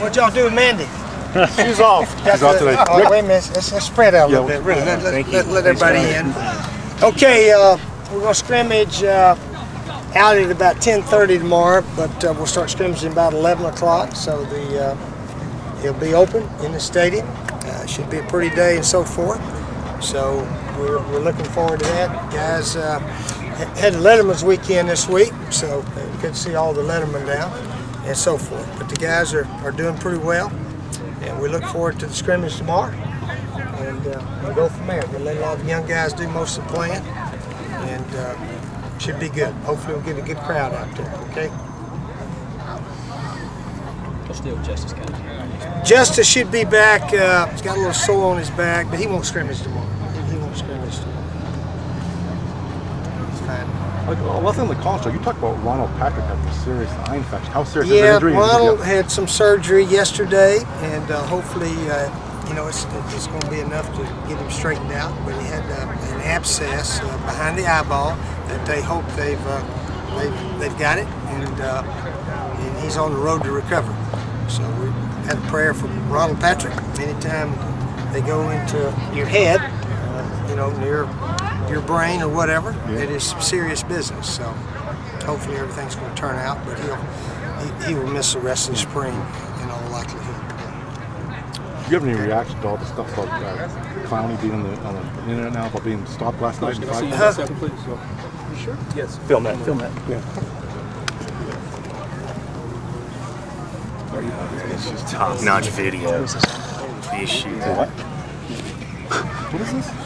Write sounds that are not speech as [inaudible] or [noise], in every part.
What y'all do with Mandy? [laughs] She's off. She's off today. Oh, wait a minute. Let's, let's spread out a little bit. Really, let, let, let, let everybody in. Okay, uh, we're going to scrimmage uh, out at about 10:30 tomorrow, but uh, we'll start scrimmaging about 11 o'clock. So the uh, it'll be open in the stadium. Uh, should be a pretty day and so forth. So we're, we're looking forward to that, guys. Ha- had Letterman's weekend this week, so uh, could see all the Letterman down and so forth. But the guys are, are doing pretty well, and we look forward to the scrimmage tomorrow and uh, we'll go from there. We'll let a lot of young guys do most of the playing, and uh, should be good. Hopefully, we'll get a good crowd out there. Okay. What's the deal with Justice County? Justice should be back. Uh, he's got a little sore on his back, but he won't scrimmage tomorrow. He, he won't scrimmage tomorrow. He's fine. Like, uh, one thing on the call show, you talked about Ronald Patrick having a serious eye infection. How serious is the Yeah, injury? Ronald had some surgery yesterday, and uh, hopefully, uh, you know, it's, it's going to be enough to get him straightened out. But he had uh, an abscess uh, behind the eyeball that they hope they've uh, they've, they've got it, and, uh, and he's on the road to recovery. So we had a prayer for Ronald Patrick. Anytime they go into your head, uh, you know, near your brain or whatever, it is serious business. So hopefully everything's going to turn out, but he'll he, he will miss the rest of the spring in all likelihood. Do you have any reaction to all the stuff about uh, Clowney being on the, on the internet now about being stopped last night? in Can I see you five- for a second, please? You sure? Yes. Film that, film that. Yeah. It's just top notch video. Be shoot. What? [laughs] What is this?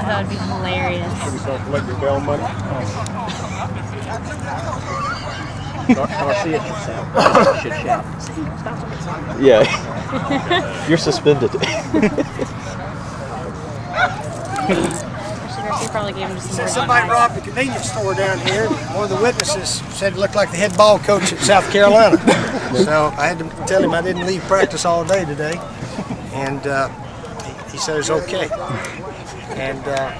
That would be hilarious. Collect bail money. Garcia should shout. Should shout. Yeah. You're suspended. She probably gave him some Said more somebody robbed a convenience store down here. One of the witnesses said it looked like the head ball coach at South Carolina. so I had to tell him I didn't leave practice all day today, and uh, he, said it's okay. And uh,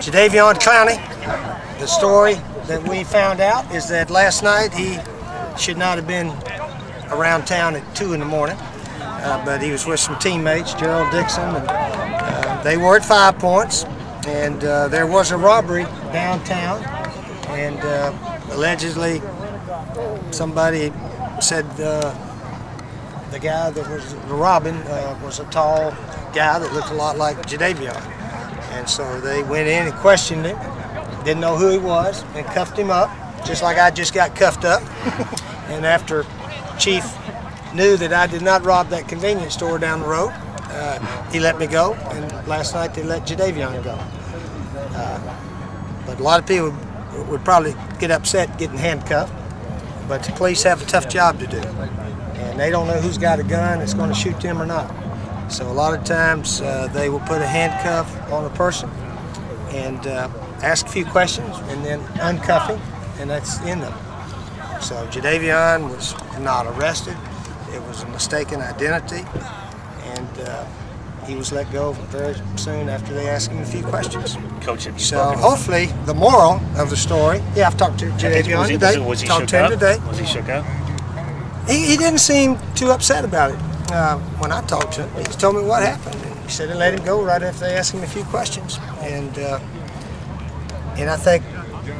Jadeveon Clowney, the story that we found out is that last night he should not have been around town at two in the morning, uh, but he was with some teammates, Gerald Dixon, and uh, they were at Five Points, and uh, there was a robbery downtown, and uh, allegedly somebody said uh, the guy that was robbing uh, was a tall guy that looked a lot like Jadeveon, and so they went in and questioned him, didn't know who he was, and cuffed him up, just like I just got cuffed up, [laughs] and after Chief knew that I did not rob that convenience store down the road. Uh, he let me go, and last night they let Jadeveon go. Uh, but a lot of people would probably get upset getting handcuffed, but the police have a tough job to do, and they don't know who's got a gun that's going to shoot them or not. So a lot of times uh, they will put a handcuff on a person and uh, ask a few questions, and then uncuff him, and that's in them. So Jadeveon was not arrested. It was a mistaken identity, and uh, he was let go very soon after they asked him a few questions. Coach, So hopefully, the moral of the story. Yeah, I've talked to Jadeveon was he, today. was he talked shook to him up? today. Was he shook up? He, he didn't seem too upset about it uh, when I talked to him. He told me what happened. And he said they let him go right after they asked him a few questions. And uh, and I think,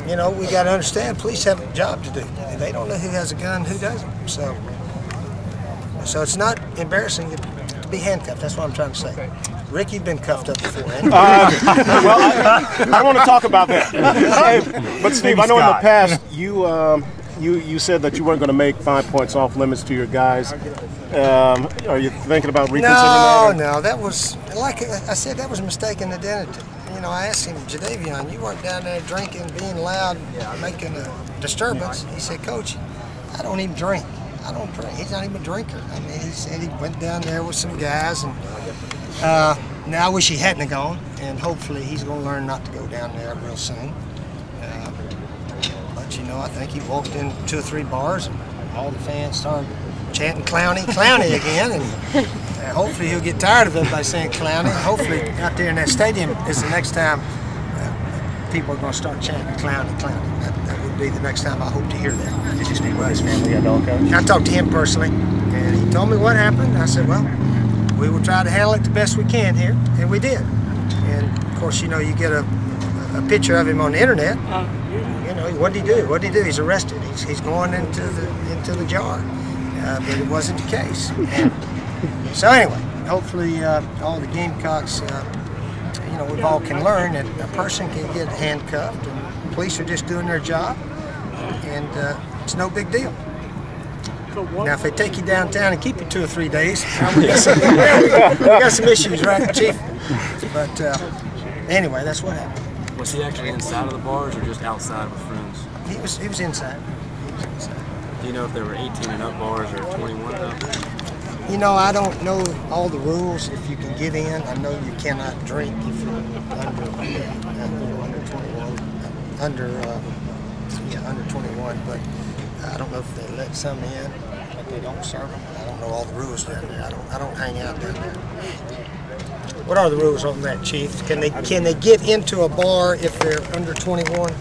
you know, we got to understand police have a job to do. They don't know who has a gun, who doesn't. So so it's not embarrassing to, to be handcuffed. That's what I'm trying to say. Rick, you've been cuffed up before. haven't well, I, I want to talk about that. [laughs] But Steve, I know in the past you um, you you said that you weren't going to make five points off limits to your guys. Um, are you thinking about reconsidering No, that? no, that was like I said, that was a mistaken identity. You know, I asked him, Jadeveon, you weren't down there drinking, being loud, making a disturbance. He said, Coach, I don't even drink. I don't drink. He's not even a drinker. I mean, he said he went down there with some guys, and uh, now I wish he hadn't gone. And hopefully, he's going to learn not to go down there real soon. You know, I think he walked in two or three bars, and all the fans started chanting "Clowney, Clowney" again, and uh, hopefully he'll get tired of everybody saying "Clowney." Hopefully, out there in that stadium is the next time uh, people are going to start chanting "Clowney, Clowney." That, that would be the next time I hope to hear that. Did you speak with his family at all, Coach? I talked to him personally, and he told me what happened. I said, "Well, we will try to handle it the best we can here," and we did. And of course, you know, you get a, a picture of him on the internet. You know, what did he do? What did he do? He's arrested. He's, he's going into the into the jar, uh, but it wasn't the case. And so anyway, hopefully, uh, all the Gamecocks, uh, you know, we all can learn that a person can get handcuffed, and police are just doing their job, and uh, it's no big deal. Now, if they take you downtown and keep you two or three days, we got some, we got some issues, right, Chief? But uh, anyway, that's what happened. Was he actually inside of the bars or just outside with friends? He was he was inside. He was inside. Do you know if there were 18 and up bars or 21 and up? You know, I don't know all the rules. If you can get in, I know you cannot drink if you're under under, under 21, under uh, yeah under 21. But I don't know if they let some in, but they don't serve them. I don't know all the rules down there. I don't I don't hang out down there. What are the rules on that, Chief? Can they can they get into a bar if they're under 21?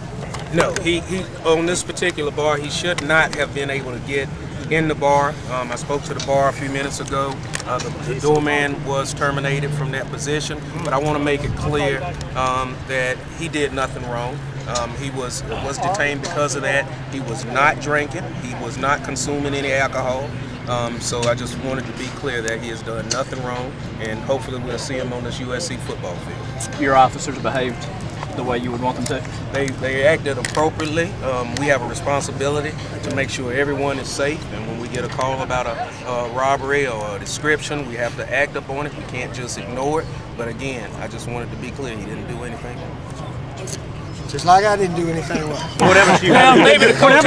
No, he, he on this particular bar, he should not have been able to get in the bar. Um, I spoke to the bar a few minutes ago. Uh, the, the doorman was terminated from that position, but I want to make it clear um, that he did nothing wrong. Um, he was was detained because of that. He was not drinking. He was not consuming any alcohol. Um, so I just wanted to be clear that he has done nothing wrong, and hopefully we'll see him on this USC football field. Your officers behaved the way you would want them to? They, they acted appropriately. Um, we have a responsibility to make sure everyone is safe. And when we get a call about a, a robbery or a description, we have to act upon it. We can't just ignore it. But again, I just wanted to be clear, he didn't do anything. Just like I didn't do anything wrong. What evidence do you Well, have? maybe the coach.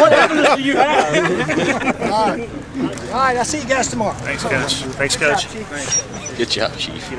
What evidence do you have? All right. All right, I'll see you guys tomorrow. Thanks, Coach. Thanks, Coach. Good job, Chief.